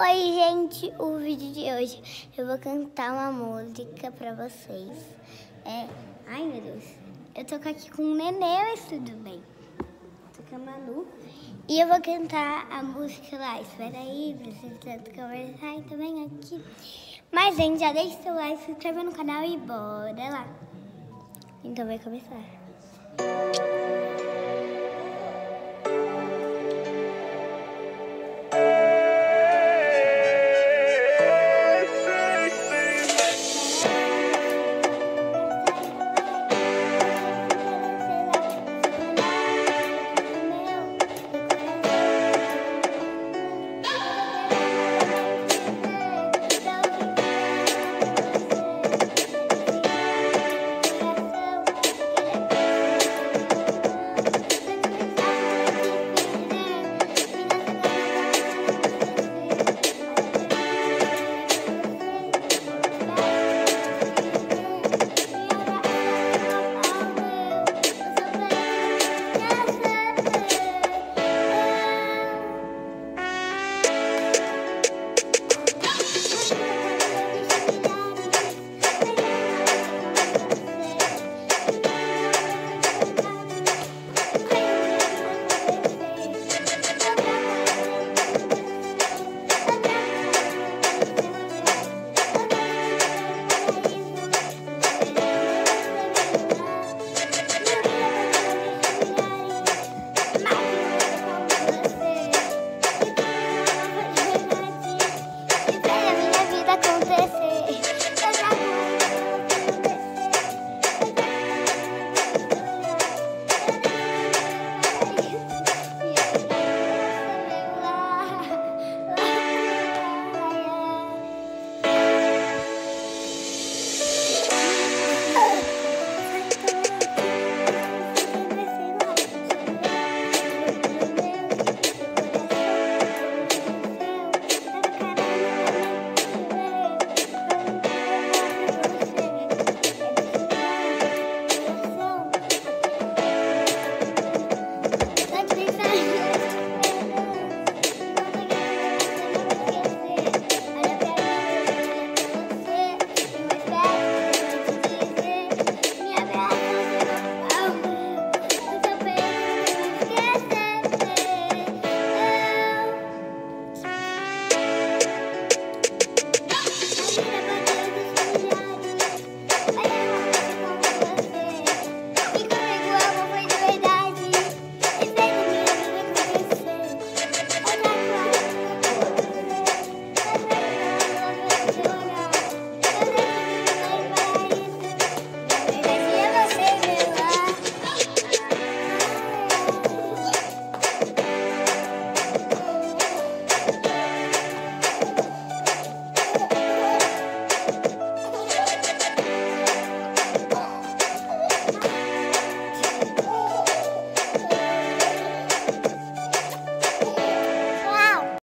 Oi, gente, o vídeo de hoje eu vou cantar uma música pra vocês. É. Ai, meu Deus. Eu tô aqui com o nenê, mas tudo bem. Tô com a Manu. E eu vou cantar a música lá. Espera aí, preciso tanto conversar e também aqui. Mas, gente, já deixa seu like, se inscreve no canal e bora lá. Então vai começar. Música